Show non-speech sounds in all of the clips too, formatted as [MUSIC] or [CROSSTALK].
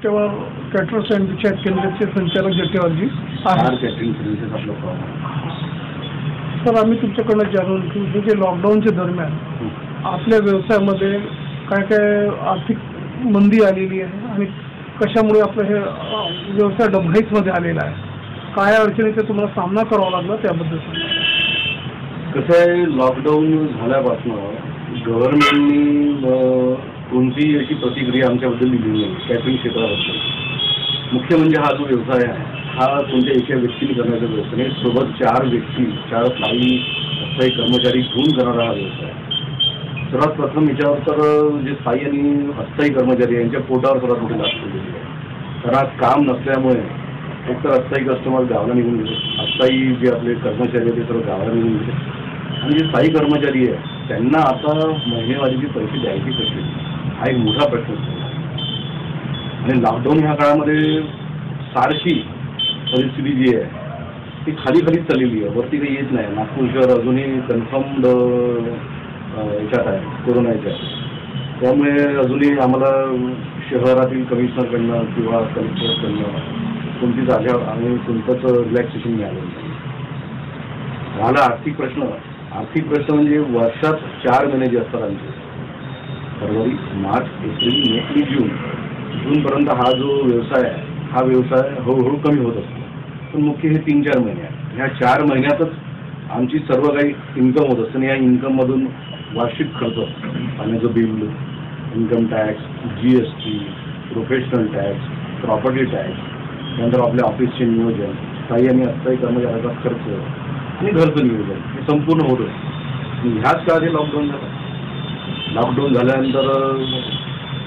जट्टेवार caterers and recharge केंद्राचे संचालक आहे कॅटरिंग सर्व्हिसेस आपलं फॉर्म सर आम्ही तुमच्याकडनं जाणून घेऊ हे जे लॉकडाऊनच्या दरम्यान आपल्या व्यवसायामध्ये काय काय आर्थिक मंदी आलेली आहे आणि कशामुळे आपलं हे अ, व्यवसाय डबघाईतमध्ये आलेला आहे? काय अडचणीचा तुम्हाला सामना करावा लागला त्याबद्दल सांगा. कसं आहे लॉकडाऊन झाल्यापासून गव्हर्नमेंटनी कोणतीही अशी प्रतिक्रिया आमच्याबद्दल दिली नाही. कॅटरिंग क्षेत्राबद्दल. मुख्य म्हणजे हा जो व्यवसाय आहे हा कोणत्या एका व्यक्तीने करण्याचा व्यवसाय नाही. सोबत चार व्यक्ती चार स्थायी स्थायी कर्मचारी घेऊन करणारा हा व्यवसाय सर्वात प्रथम याच्यावर तर जे स्थायी आणि अस्थायी कर्मचारी यांच्या पोटावर सर्वात मोठी लाभ केलेली आहे कारण आज काम नसल्यामुळे एकतर अस्थायी कस्टमर गावाला निघून गेले. अस्थायी जे आपले कर्मचारी आहेत ते सर्व गावाला निघून गेले. आणि जे स्थायी कर्मचारी आहे त्यांना आता महिनेवारीचे पैसे द्यायचे कसे? हा एक मोठा प्रश्न आणि लॉकडाऊन ह्या काळामध्ये सारशी परिस्थिती जी आहे ती खाली खालीच चाललेली आहे. वरती काही येत नाही. नागपूर शहर अजूनही कन्फर्म्ड याच्यात आहे कोरोना त्यामुळे अजूनही आम्हाला शहरातील कमिशनरकडनं किंवा कलेक्टरकडनं कोणती जागा आणि कोणतंच रिलॅक्सेशन मिळालं नाही. झाला आर्थिक प्रश्न. आर्थिक प्रश्न म्हणजे वर्षात चार महिने जे असतात आमचे फरवरी मार्च एप्रिल मे आणि जून. जूनपर्यंत हा जो व्यवसाय आहे हा व्यवसाय हळूहळू कमी होत असतो. पण मुख्य हे तीन चार महिने आहेत. ह्या चार महिन्यातच आमची सर्व काही इन्कम होत असतं आणि या इन्कममधून वार्षिक खर्च पाण्याचं bill income tax G S T professional tax property tax त्यानंतर आपल्या ऑफिसचे नियोजन स्थायी आणि अस्थायी कर्मचाऱ्याचा खर्च आणि घरचं नियोजन हे संपूर्ण होतं ह्याच काळात हे लॉकडाऊन झालं. लॉकडाऊन झाल्यानंतर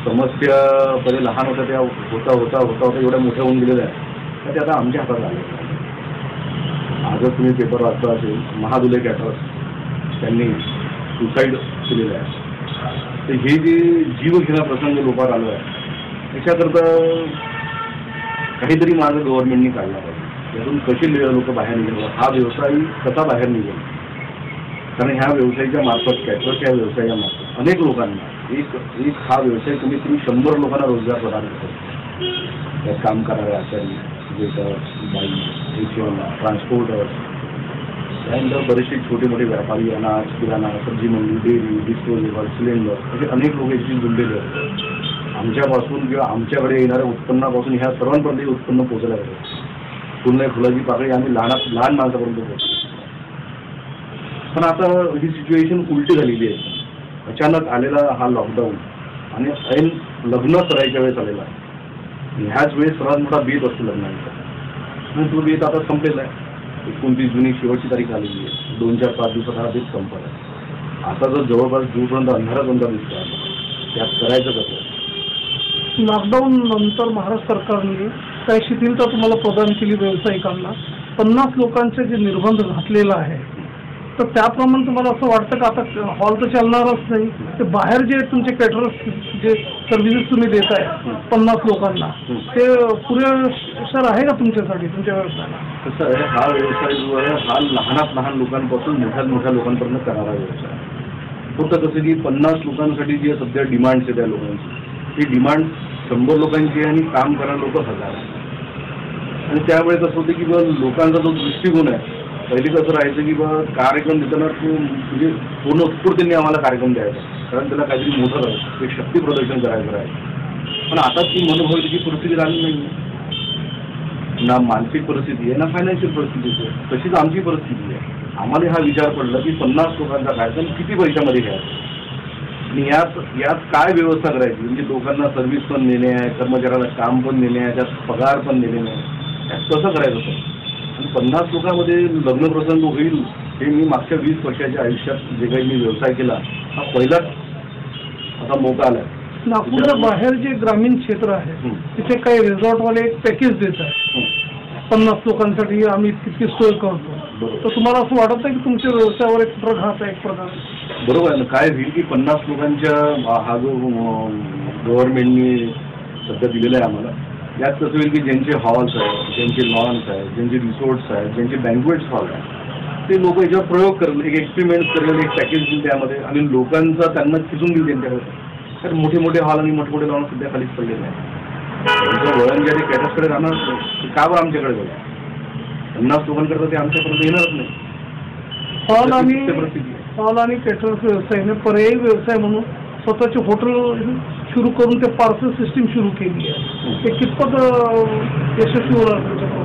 समस्या पहिले लहान होत्या त्या होता होता होता होता एवढ्या मोठ्या होऊन गेलेल्या आहेत. तर त्या आता आमच्या हातात आल्या आजच तुम्ही पेपर वाचला असेल महादुले कॅटर्स त्यांनी सुसाईड केलेलं आहे. तर हे जे जीवघेणा प्रसंग लोपात आलो आहे त्याच्याकरता काहीतरी मार्ग गव्हर्नमेंटनी काढला पाहिजे यातून कसे लोक बाहेर निघेल? हा व्यवसाय कसा बाहेर निघेल. कारण ह्या व्यवसायाच्या मार्फत कॅटर्स या व्यवसायाच्या मार्फत. अनेक लोकांना. एक एक हा व्यवसाय कमीत कमी शंभर लोकांना रोजगार प्रदान करतो. त्यात काम करणारे आचारी बाई ट्रान्सपोर्टर त्यानंतर बरेचसे छोटे मोठे व्यापारी अनाज किराणा सब्जी मंडी डेअरी डिस्पोजेबल सिलेंडर असे अनेक लोक याची जुळलेले आहेत आमच्यापासून किंवा आमच्याकडे येणाऱ्या उत्पन्नापासून ह्या सर्वांपर्यंत हे उत्पन्न पोहोचलं आहे. पूर्ण फुलाची पाकळी आम्ही लहान लहान माणसापर्यंत पोहोचतो. पण आता ही सिच्युएशन उलटी झालेली आहे. अचानक आलेला हा लॉकडाऊन आणि ऐन लग्न करायच्या वेळेस आलेला. आहे ह्याच वेळेस सर्वात मोठा बेत असतो लग्नाचा. तो बेत आता संपलेला आहे. एकोणतीस जुनी शेवटची तारीख आलेली आहे. दोन चार पाच दिवसात हा बेत संपत आहे. आता जर जवळपास जूपर्यंत अंधारा अंधार दिसतो त्यात करायचं कसं लॉकडाऊन नंतर महाराष्ट्र सरकारने काही शिथिलता तुम्हाला प्रदान केली व्यावसायिकांना. पन्नास लोकांचे जे निर्बंध घातलेला आहे तर त्याप्रमाणे तुम्हाला असं वाटतं का? आता हॉल तर चालणारच नाही. ते बाहेर जे तुमचे कॅटरर्स जे सर्व्हिसेस तुम्ही देताय पन्नास लोकांना ते पुरेसर आहे का तुमच्यासाठी तुमच्या व्यवसायाला? कसं आहे हा व्यवसाय जो आहे हा लहानात लहान लोकांपासून मोठ्यात मोठ्या लोकांपर्यंत करणारा व्यवसाय आहे. फक्त कसं की पन्नास लोकांसाठी जी सध्या डिमांड्स आहे त्या लोकांची. ती डिमांड शंभर लोकांची आहे आणि काम करणारे लोक हजार आहेत. आणि त्यामुळे कसं होतं की लोकांचा जो दृष्टिकोन आहे पहिले कसं राहायचं की बा कार्यक्रम देताना तो म्हणजे पूर्ण उत्स्फूर्तीने आम्हाला कार्यक्रम द्यायचा. कारण त्याला काहीतरी मोठं राहायचं एक शक्ती प्रदर्शन करायचं राहायचं. पण आता ती मनोभावी त्याची परिस्थिती राहिली नाही. ना मानसिक परिस्थिती आहे ना फायनान्शियल परिस्थिती आहे. तशीच आमची परिस्थिती आहे. आम्हाला हा विचार पडला की पन्नास लोकांचा कार्यक्रम किती पैशामध्ये घ्यायचा? आणि यात यात काय व्यवस्था करायची? म्हणजे लोकांना सर्व्हिस पण देणे आहे कर्मचाऱ्याला काम पण देणे आहे त्यात पगार पण देणे आहे यात कसं करायचं? होतं पन्नास लोकांमध्ये लग्न प्रसंग होईल हे मी मागच्या वीस वर्षाच्या आयुष्यात जे काही मी व्यवसाय केला हा पहिलाच असा मोका आला. नागपूरच्या बाहेर जे ग्रामीण क्षेत्र आहे. तिथे काही रिसॉर्टवाले एक पॅकेज देत आहे पन्नास लोकांसाठी आम्ही तितकी सोय करतो. तर तुम्हाला असं वाटत की तुमच्या व्यवसायावर एक प्रघात आहे एक प्रकार बरोबर आहे. ना काय होईल की पन्नास लोकांच्या हा जो गव्हर्नमेंटनी सध्या दिलेला आहे आम्हाला यात कसं होईल की ज्यांचे हॉल्स आहेत ज्यांचे लॉन्स आहेत ज्यांचे रिसोर्ट्स आहेत ज्यांचे बँकवेट्स हॉल आहेत ते लोक याच्यावर प्रयोग करेल एक एक्सपेरिमेंट करेल एक पॅकेज देईल त्यामध्ये आणि लोकांचा त्यांना खिचून देईल त्यांच्याकडे तर मोठे मोठे हॉल आणि मोठे मोठे लॉन सध्या खालीच पडलेले आहेत. त्यांचं वळण जे कॅटर्सकडे राहणार ते का बरं आमच्याकडे गेलं पन्नास लोकांकडे तर ते आमच्यापर्यंत येणारच नाही. हॉल आणि ते. हॉल आणि केटरर्स व्यवसायाने पर्यायी व्यवसाय म्हणून स्वतःचे हॉटेल सुरू करून ते पार्सल सिस्टीम सुरू केली आहे. ते कितपत यशस्वी होणार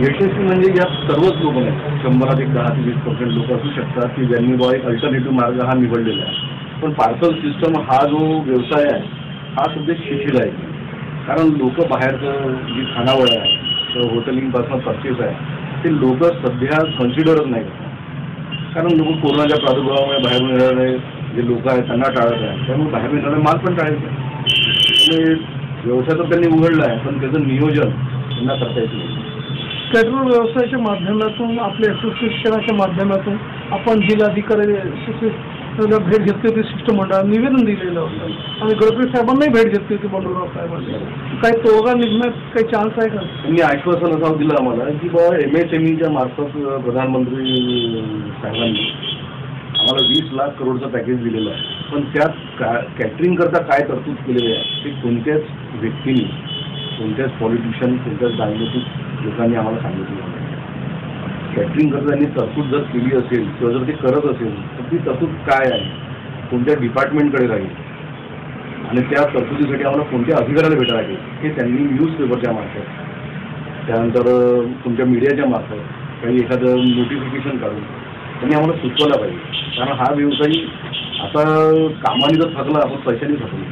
यशस्वी म्हणजे यात सर्वच लोक नाही शंभरात एक दहा ते वीस पर्सेंट लोक असू शकतात की ज्यांनी बा एक अल्टरनेटिव्ह मार्ग हा निवडलेला आहे. पण पार्सल सिस्टम हा जो व्यवसाय आहे हा सध्या शिथिल आहे. कारण लोक बाहेरचं जी खानावळ आहे तर हॉटेलिंगपासून परचेस आहे ते लोक सध्या कन्सिडरच नाही कारण लोक कोरोनाच्या प्रादुर्भावामुळे बाहेरून येणार नाही जे लोक आहेत त्यांना टाळत आहे. त्यामुळे बाहेरून येणारे माल पण टाळायचे त्यामुळे व्यवसाय तर त्यांनी उघडला आहे पण त्याचं नियोजन त्यांना करता येत नाही. केटरर व्यवसायाच्या माध्यमातून आपल्या असोसिएशनाच्या माध्यमातून आपण जिल्हाधिकारी भेट घेतली होती शिष्टमंडळाला निवेदन दिलेलं होतं. आणि गडकरी साहेबांनाही भेट घेतली होती बंडूराव साहेबांनी काही तोडगा निघण्यात काही चान्स आहे का? त्यांनी आश्वासन असं दिलं आम्हाला की बा एम एस एम ईच्या मार्फत प्रधानमंत्री साहेबांनी आम्हाला वीस लाख करोडचं पॅकेज दिलेलं आहे. पण त्यात का कॅटरिंग करता काय तरतूद केलेली आहे? ते कोणत्याच व्यक्तीने कोणत्याच पॉलिटिशियन कोणत्याच राजनैतिक लोकांनी आम्हाला सांगितलं नाही. कॅटरिंग करता त्यांनी तरतूद जर केली असेल किंवा जर ते करत असेल तर ती तरतूद काय आहे? कोणत्या डिपार्टमेंटकडे राहील? आणि त्या तरतुदीसाठी आम्हाला कोणत्या अधिकाऱ्याला भेटायला लागेल? हे त्यांनी न्यूजपेपरच्या मार्फत. त्यानंतर तुमच्या मीडियाच्या मार्फत काही एखादं नोटिफिकेशन काढून त्यांनी आम्हाला सुचवलं पाहिजे. कारण हा व्यवसायी आता कामाने जर थकला आपण पैशाने थकलो.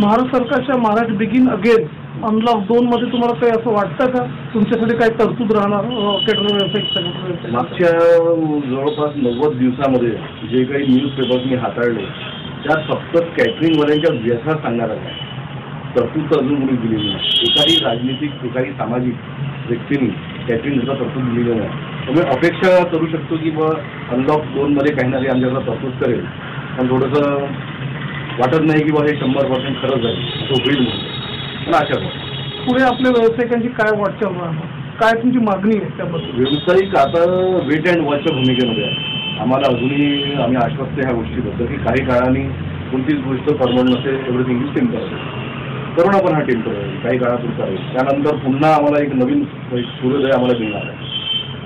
महाराष्ट्र सरकारच्या महाराष्ट्र बिगिन अगेन अनलॉक दोन मध्ये तुम्हाला काही असं वाटतं का? तुमच्यासाठी काही तरतूद राहणार व्यवसाय मागच्या जवळपास नव्वद दिवसामध्ये जे काही न्यूज पेपर्स मी हाताळले त्यात फक्त कॅटरिंगवाल्यांच्या व्यथा सांगणार आहे. तरतूद तर अजून कोणी दिलेली नाही. एकाही राजनीतिक एकाही सामाजिक व्यक्तीने कॅटरिंगचा तरतूद दिलेली नाही. त्यामुळे अपेक्षा करू शकतो की बा अनलॉक दोनमध्ये काही ना काही आमच्याकडे तरतूद करेल. पण थोडंसं वाटत नाही की बा हे शंभर पर्सेंट खरंच आहे. असं होईल म्हणून. आशा पुढे आपल्या व्यावसायिकांची काय वाटचाल काय तुमची मागणी आहे त्याबद्दल? व्यावसायिक आता वेट अँड वॉचच्या भूमिकेमध्ये आहे. आम्हाला अजूनही आम्ही आश्वस्त ह्या गोष्टीबद्दल की काही काळाने कोणतीच गोष्ट परमनंट नसेल एव्हरीथिंग इज टेंपररी करोना पण हा टेंपररी काही काळापुरता आहे. त्यानंतर पुन्हा आम्हाला एक नवीन सूर्योदय आम्हाला मिळणार आहे.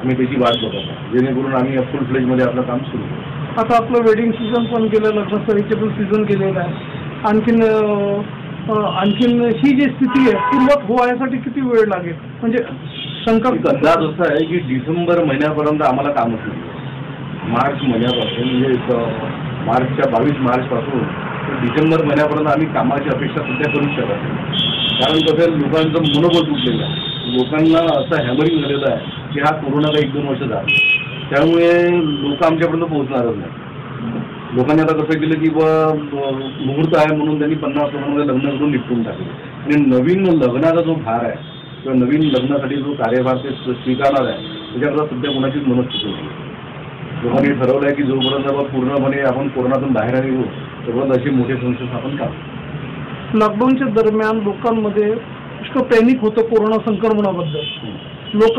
आम्ही त्याची वाट बघत आहे जेणेकरून आम्ही फुल फ्लेजमध्ये आपलं काम सुरू करू. आता आपलं वेडिंग सीझन पण गेलं लग्नसरीचे पण सीझन गेलेलं आहे. आणखीन आणखीन ही जी स्थिती आहे पूर्वत होण्यासाठी किती वेळ लागेल? म्हणजे शंका एक अंदाज असा आहे की डिसेंबर महिन्यापर्यंत आम्हाला काम सुरू. मार्च महिन्यापासून म्हणजे मार्चच्या बावीस मार्चपासून डिसेंबर महिन्यापर्यंत आम्ही कामाची अपेक्षा सध्या करू शकत नाही. कारण कसं लोकांचं मनोबल तुटलेलं आहे. लोकांना असं हॅमरिंग झालेलं आहे. की हा कोरोनाला एक दोन वर्ष झाला. त्यामुळे लोक आमच्यापर्यंत पोहोचणारच नाही. लोकांनी आता कसं केलं की बा मुहूर्त आहे म्हणून त्यांनी पन्नास लोकांमध्ये लग्न करून निपटून टाकले. आणि नवीन लग्नाचा जो भार आहे किंवा नवीन लग्नासाठी जो कार्यभार ते स्व- स्वीकारणार आहे त्याच्याकरता सध्या कोणाचीच मनस्थिती नाही. लोकांनी ठरवलं आहे की जोपर्यंत पूर्णपणे आपण कोरोनातून बाहेर येऊ तोपर्यंत असे मोठे संस्था आपण का लॉकडाऊनच्या दरम्यान लोकांमध्ये पुष्कळ पॅनिक होतं कोरोना संक्रमणाबद्दल. लोक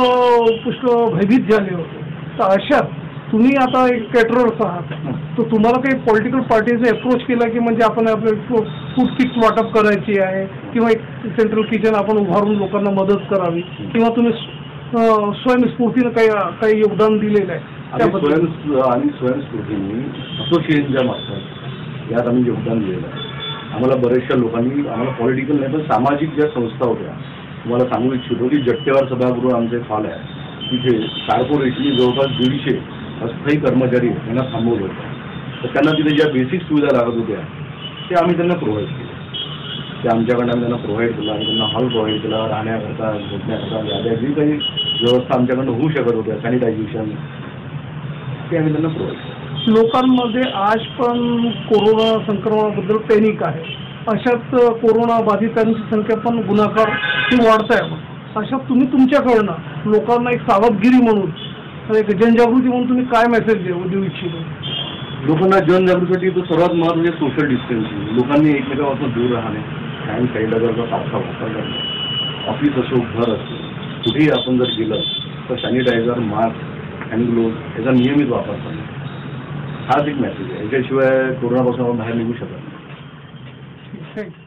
पुष्कळ भयभीत झाले होते. तर अशात तुम्ही आता एक कॅटरर्स आहात. तर तुम्हाला काही पॉलिटिकल पार्टीने अप्रोच केला की म्हणजे आपण आपले फूड किट्स वाटप करायची आहे किंवा एक सेंट्रल किचन आपण उभारून लोकांना मदत करावी किंवा तुम्ही स्वयंस्फूर्तीनं काही काही योगदान दिलेलं आहे त्याबद्दल. स्वयं आणि स्वयंस्फूर्तीने असोसिएशनच्या मार्फत यात आम्ही योगदान दिलेलं आहे. आम्हाला बऱ्याचशा लोकांनी आम्हाला पॉलिटिकल नाही पण सामाजिक ज्या संस्था होत्या तुम्हाला सांगू इच्छितो की जट्टेवार सभागृह आमचे हॉल आहे. तिथे कॉर्पोरेशननी जवळपास दीडशे अस्थायी कर्मचारी यांना थांबवलं होतं. तर त्यांना तिथे ज्या बेसिक सुविधा लागत होत्या ते आम्ही त्यांना प्रोव्हाइड केल्या. ते आमच्याकडनं आम्ही त्यांना प्रोव्हाइड केलं आम्ही त्यांना हॉल प्रोव्हाइड केला राहण्याकरता झोपण्याकरता याद्या जी काही व्यवस्था आमच्याकडनं होऊ शकत होत्या सॅनिटायझेशन ते आम्ही त्यांना प्रोव्हाइड केलं. लोकांमध्ये आज पण कोरोना संक्रमणाबद्दल पॅनिक आहे. अशात कोरोना बाधितांची संख्या पण गुणाकार ही वाढत आहे अशा तुम्ही तुमच्याकडनं लोकांना एक सावधगिरी म्हणून एक जनजागृती म्हणून तुम्ही काय मेसेज देऊ देऊ इच्छितो? लोकांना जनजागृतीसाठी तर सर्वात महत्त्वाचे सोशल डिस्टन्सिंग लोकांनी एकमेकांपासून दूर राहणे हँड सॅनिटायझरचा सारखा वापर करणे. ऑफिस असो घर असो कुठेही आपण जर गेलं तर सॅनिटायझर मास्क हँड ग्लोव्ह याचा नियमित वापर करणे. हाच एक मेसेज आहे. याच्याशिवाय कोरोनापासून आपण बाहेर निघू शकत नाही. [LAUGHS] think